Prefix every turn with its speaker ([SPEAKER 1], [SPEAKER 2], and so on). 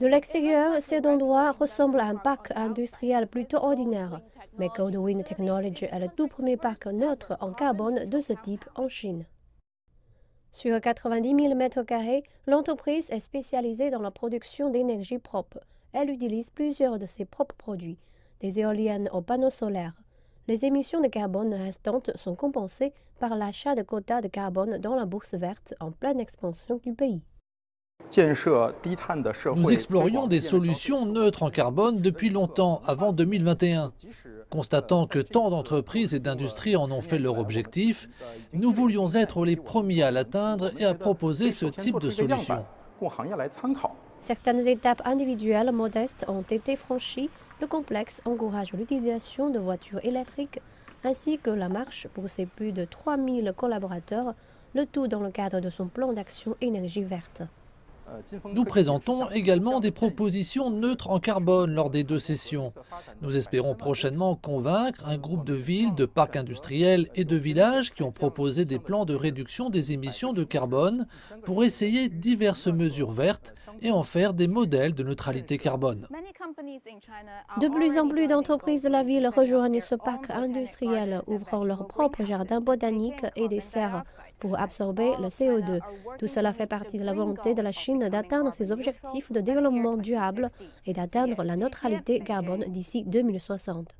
[SPEAKER 1] De l'extérieur, cet endroit ressemble à un parc industriel plutôt ordinaire, mais Goldwind Technology est le tout premier parc neutre en carbone de ce type en Chine. Sur 90 000 m2, l'entreprise est spécialisée dans la production d'énergie propre. Elle utilise plusieurs de ses propres produits, des éoliennes aux panneaux solaires. Les émissions de carbone restantes sont compensées par l'achat de quotas de carbone dans la bourse verte en pleine expansion du pays.
[SPEAKER 2] Nous explorions des solutions neutres en carbone depuis longtemps, avant 2021. Constatant que tant d'entreprises et d'industries en ont fait leur objectif, nous voulions être les premiers à l'atteindre et à proposer ce type de solution.
[SPEAKER 1] Certaines étapes individuelles modestes ont été franchies. Le complexe encourage l'utilisation de voitures électriques ainsi que la marche pour ses plus de 3000 collaborateurs, le tout dans le cadre de son plan d'action énergie verte.
[SPEAKER 2] Nous présentons également des propositions neutres en carbone lors des deux sessions. Nous espérons prochainement convaincre un groupe de villes, de parcs industriels et de villages qui ont proposé des plans de réduction des émissions de carbone pour essayer diverses mesures vertes et en faire des modèles de neutralité carbone.
[SPEAKER 1] De plus en plus d'entreprises de la ville rejoignent ce parc industriel, ouvrant leur propre jardin botanique et des serres pour absorber le CO2. Tout cela fait partie de la volonté de la Chine d'atteindre ses objectifs de développement durable et d'atteindre la neutralité carbone d'ici 2060.